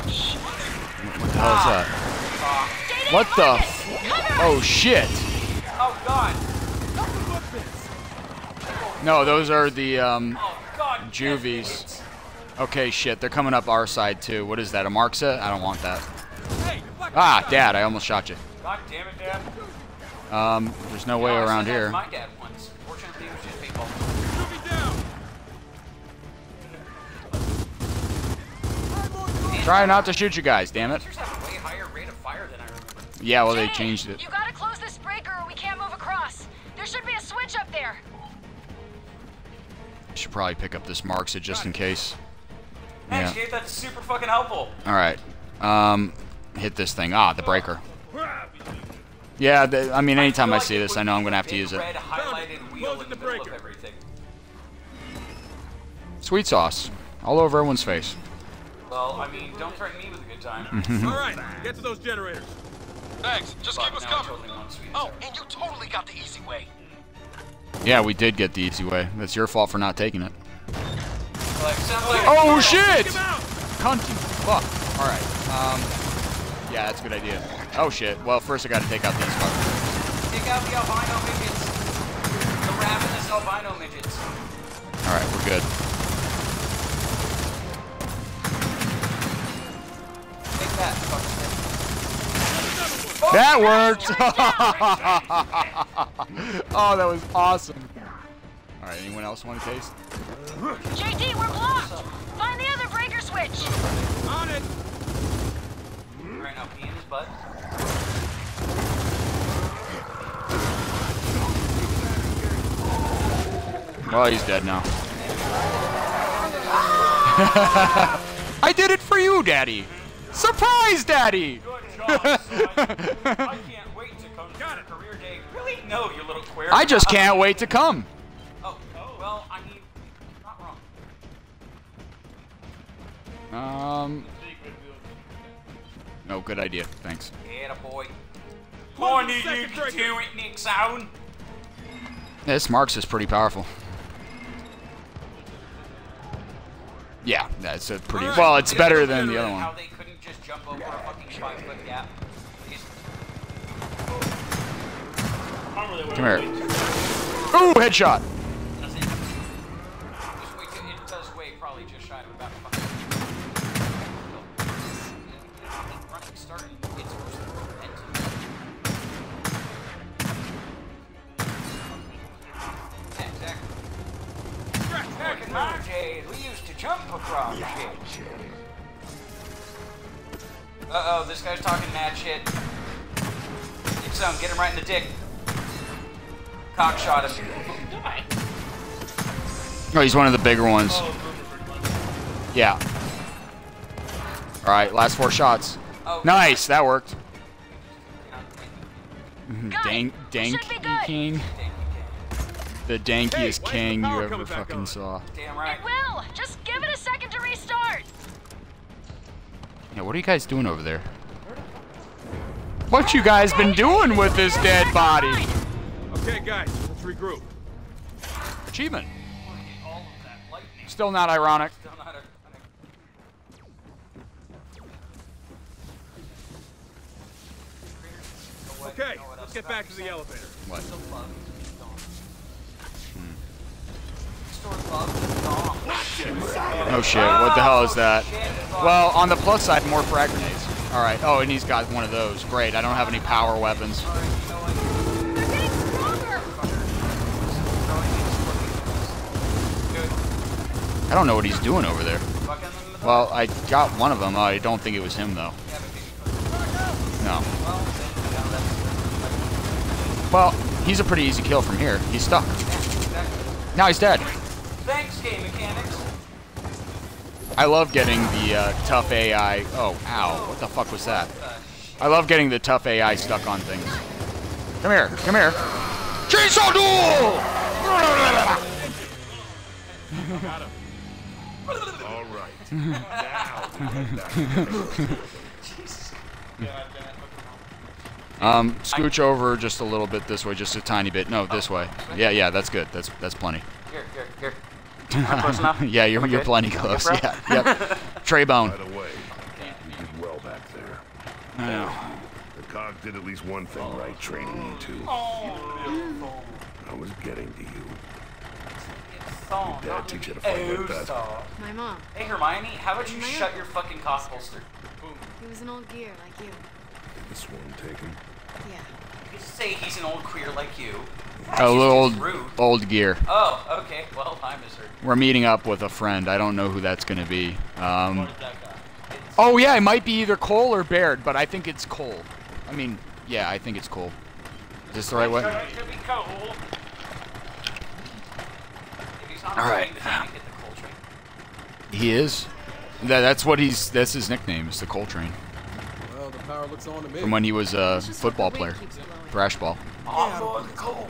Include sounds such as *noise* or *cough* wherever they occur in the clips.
What the hell is that? What the? F oh shit! Oh god. No, those are the um, juvies. Okay, shit, they're coming up our side too. What is that? A Markza? I don't want that. Ah, Dad, I almost shot you. God damn it, Dad. Um, there's no way around said that to here. Try not to shoot you guys, damn it. Lasers have a way higher rate of fire than I remember. Yeah, well they changed it. You gotta close this breaker or we can't move across. There should be a switch up there. Should probably pick up this Markza just in case. Thanks, Yeah. Gabe. That's super fucking helpful. All right. Um, hit this thing. Ah, the breaker. Yeah, the, I mean, anytime I like see this, I know I'm gonna have to use it. Red highlighted wheel Closing in the the middle of breaker. everything. Sweet sauce, all over everyone's face. Well, I mean, don't threaten me with a good time. *laughs* All right, get to those generators. Thanks. Just Fuck, keep us now covered. totally Oh, and you totally got the easy way. Yeah, we did get the easy way. That's your fault for not taking it. Like, like Oh shit! Take him. Cunty fuck. All right. Um, yeah, that's a good idea. Oh shit. Well, first I got to take out these fuckers. Take out the albino midgets. The ravenous albino midgets. All right, we're good. That worked. *laughs* oh, that was awesome. All right. Anyone else want to taste? JD, we're blocked. Find the other breaker switch. On it. Right now, pee in his butt. Well, he's dead now. *laughs* I did it for you, Daddy. Surprise, Daddy. Good job, son. I can't wait to come to your career day. Really? No, you little queer. I just can't wait to come. Oh, well, I mean, not wrong. Um. No, good idea. Thanks. Yeah, boy. Close I you second to breaker. do it, Nick Sound. This Marks is pretty powerful. Yeah, that's a pretty. Alright. Well, it's better than the literally other How one. They couldn't just jump over a fucking five foot gap. Please. Come here. Ooh, headshot. Does it? Just wait till- it does weigh probably just shy of about fucking. Running start and it's worse than Yeah, exactly. Back in my days, we used to jump across shit. Uh oh, this guy's talking mad shit. Get some, get him right in the dick. Cock shot him. Die. Oh, he's one of the bigger ones. Yeah. All right, last four shots. Oh, Nice, that worked. Got Dank, dank Should be good. king. The dankiest Hey, why the king you ever fucking on? saw. Damn right. Yeah, what are you guys doing over there? What you guys been doing with this dead body? Okay, guys, let's regroup. Achievement. All of that lightning. Still not ironic. Still not a- Okay, let's get back to the elevator. What? Still bugs. Gone. Hmm. Store bugs. Gone. Oh shit, what the hell is that? Well, on the plus side, more frag grenades. Alright, oh, and he's got one of those. Great, I don't have any power weapons. I don't know what he's doing over there. Well, I got one of them. I don't think it was him, though. No. Well, he's a pretty easy kill from here. He's stuck. Now he's dead. Thanks, game mechanics. I love getting the uh, tough AI. Oh, ow. What the fuck was that? I love getting the tough AI stuck on things. Come here, come here. Chainsaw duel! All right. *laughs* now. Um, scooch over just a little bit this way, just a tiny bit. No, this way. Yeah, yeah, that's good. That's that's plenty. Here, here, here close enough? *laughs* yeah, you're, you're plenty close. Yeah, yep. *laughs* Trey Bone. Right. You did well back there. The cog did at least one thing oh. right, training you two. Oh. I was getting to you. Your dad teach you to fight like that. My mom. Hey, Hermione, how about you shut your fucking cock holster? He was an old gear like you. Did this one take him? Yeah. You say he's an old queer like you. A little old, rude. old gear. Oh, okay. Well, I misheard. We're meeting up with a friend. I don't know who that's gonna be. Um, What is that guy? Oh yeah, it might be either Cole or Baird, but I think it's Cole. I mean, yeah, I think it's Cole. Is this the right way? It could be Cole. If he's not All right. he get the Cole train. He is. That, that's what he's. That's his nickname. Is the Cole Train from when he was a It's just like football player, wind thrash ball. I'm going to Cole.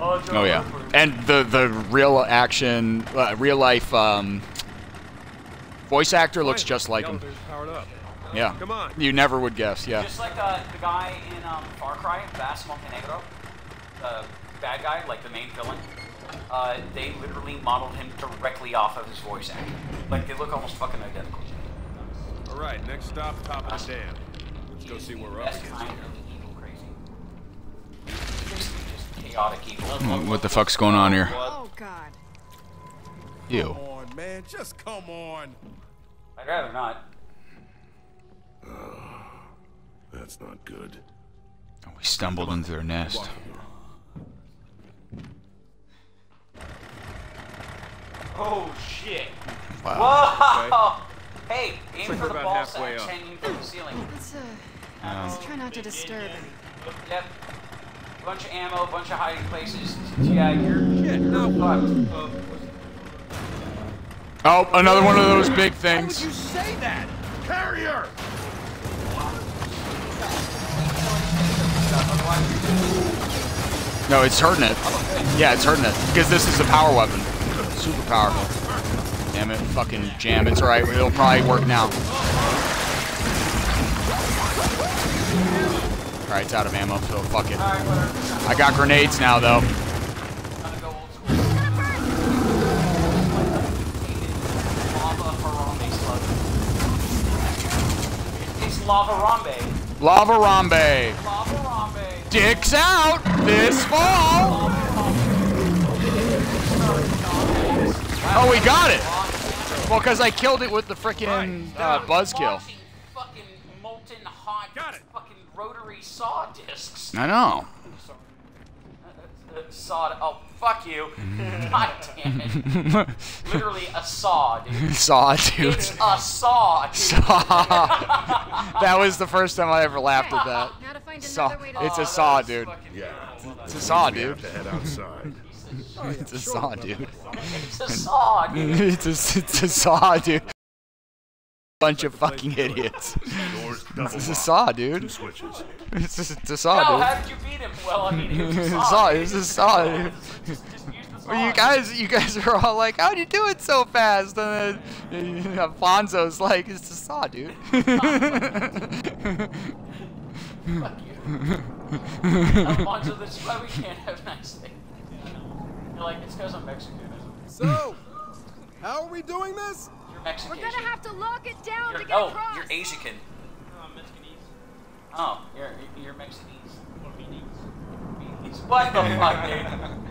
Oh yeah, and the the real action, uh, real life um, voice actor looks just like him. elevator's powered up. Yeah. Come on. You never would guess. Yeah. Just like uh, the guy in um, Far Cry, Vaas Montenegro, the bad guy, like the main villain. Uh, they literally modeled him directly off of his voice actor. Like they look almost fucking identical. All right, next stop, top of the dam. Let's go see what we're up against here. of evil crazy. Just chaotic evil. Hmm, what the fuck's going on here? Oh God. You. Come on, man. Just come on. I'd rather not. *sighs* That's not good. Oh, we stumbled into their nest. Oh shit! Wow. Whoa! Hey, aim like for the about ball halfway sacks up. hanging from the ceiling. Let's uh, let's try not to disturb any. Yep. Bunch of ammo, bunch of hiding places. Yeah, you're. Shit, no. Oh, another one of those big things. Why would you say that? Carrier! No, it's hurting it. Yeah, it's hurting it because this is a power weapon. Super powerful. Damn it! Fucking jam. It's alright. It'll probably work now. Alright, it's out of ammo, so fuck it. I got grenades now, though. Gonna go old school. Lava Harambe. It's Lava Rambe. Lava Rambe. Lava Rambe. Dicks out this fall. Oh, we got it. Well, because I killed it with the freaking uh, buzzkill. Fucking molten hot Got it. fucking rotary saw discs. I know. Uh, saw. Oh, fuck you. *laughs* God damn it. Literally a saw, dude. *laughs* Saw, dude. It's a saw, *laughs* dude. Saw. that was the first time I ever laughed at that. Now to find Saw. another way to. It's a saw, dude. Yeah. It's a saw, We have dude. to head outside. Oh, it's a saw, dude. It's a saw, dude. *laughs* It's a, it's a saw, dude. Bunch of fucking idiots. Doors *laughs* double It's a saw, dude. It's a, it's a saw, dude. how did you beat him? Well, I mean, it was a It's a saw. saw. It's a saw, *laughs* dude. Just, just use the saw. Well, you guys, you guys are all like, "How'd you do it so fast?" And then Alfonso's like, "It's a saw, dude." Fuck you. Alfonso, this is why we can't have nice things. You're like, it's because I'm Mexican. So, how are we doing this? You're Mexican. We're gonna have to lock it down You're, to get oh, across. you're Asian. Oh, you're you're Mexican. What the fuck, dude?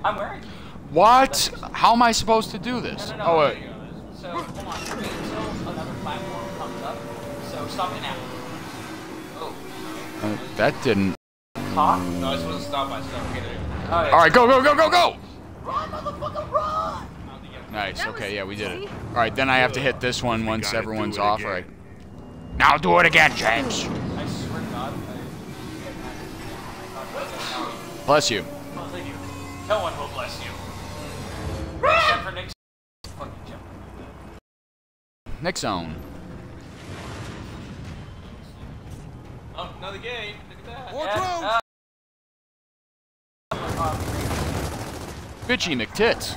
I'm wearing. what? How am I supposed to do this? No, no, no. Oh wait. So hold on. Wait until another platform comes up. So stop it now. Oh, Uh, that didn't. cock. No, I supposed to stop by stop getting it. Oh, All right, go, go, go, go, go. Run, motherfucker, run! Nice. That Okay, yeah, we did it. All right, then I have to hit this one once everyone's off. again. All right. Now do it again, James. I swear to God. I, Bless you. well, thank you. No one will bless you. Except for Nick. Fucking Jim. Nick zone. Oh, another game. Look at that. More Yeah, drones! uh, Bitchy McTits.